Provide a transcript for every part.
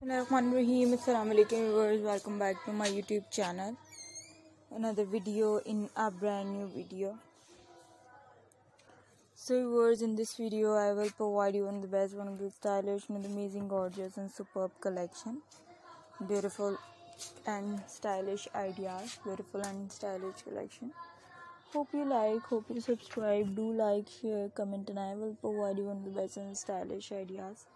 Bismillahirrahmanirrahim. Assalamu alaikum viewers. Welcome back to my YouTube channel. Another video in a brand new video. So viewers, in this video I will provide you one of the best, one of the stylish, one of the amazing, gorgeous and superb collection. Beautiful and stylish ideas. Beautiful and stylish collection. Hope you like, hope you subscribe, do like, share, comment and I will provide you one of the best and stylish ideas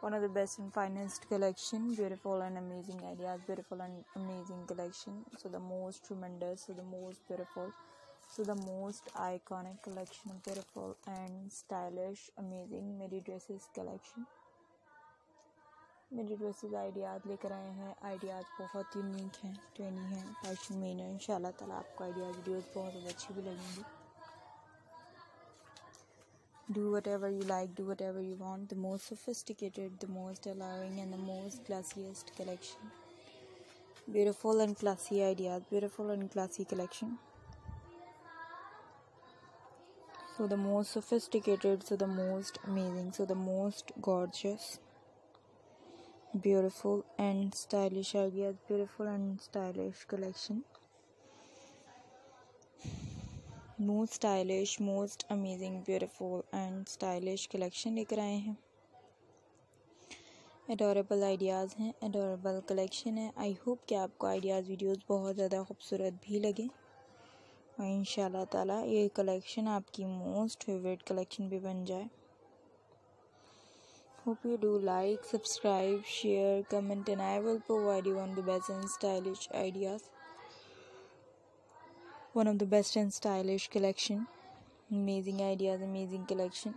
one of the best and finest collection beautiful and amazing ideas beautiful and amazing collection so the most tremendous so the most beautiful so the most iconic collection beautiful and stylish amazing midi dresses collection मेरी dresses ideas लेकर आए हैं ideas बहुत unique हैं trainee हैं fashion main है इंशाल्लाह ताला आपको आइडियाज़ वीडियोस बहुत अच्छी भी लगेंगी do whatever you like do whatever you want. The most sophisticated the most alluring and the most classiest collection. Beautiful and classy ideas beautiful and classy collection. So the most sophisticated so the most amazing so the most gorgeous. Beautiful and stylish ideas. Beautiful and stylish collection most stylish most amazing beautiful and stylish collection लेकर आए हैं। Adorable ideas हैं adorable collection है। I hope कि आपको ideas videos बहुत ज़्यादा खूबसूरत भी लगे। और इन ताला ये कलेक्शन आपकी मोस्ट फेवरेट कलेक्शन भी बन जाए। Hope you do like subscribe share comment and I will provide you on the best and stylish ideas one of the best and stylish collection. Amazing ideas amazing collection